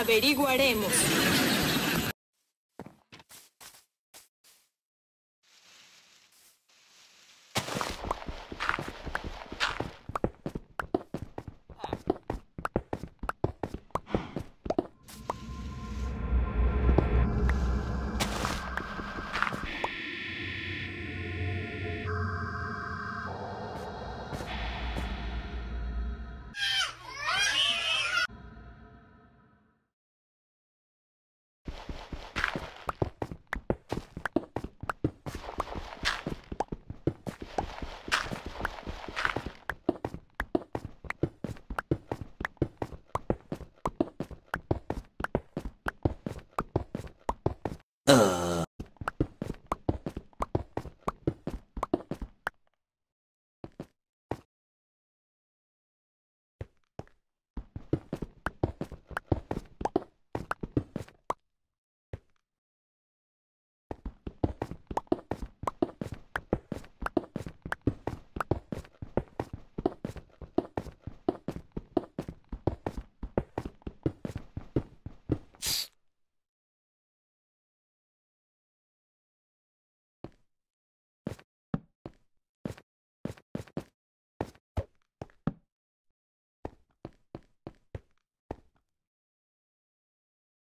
averiguaremos.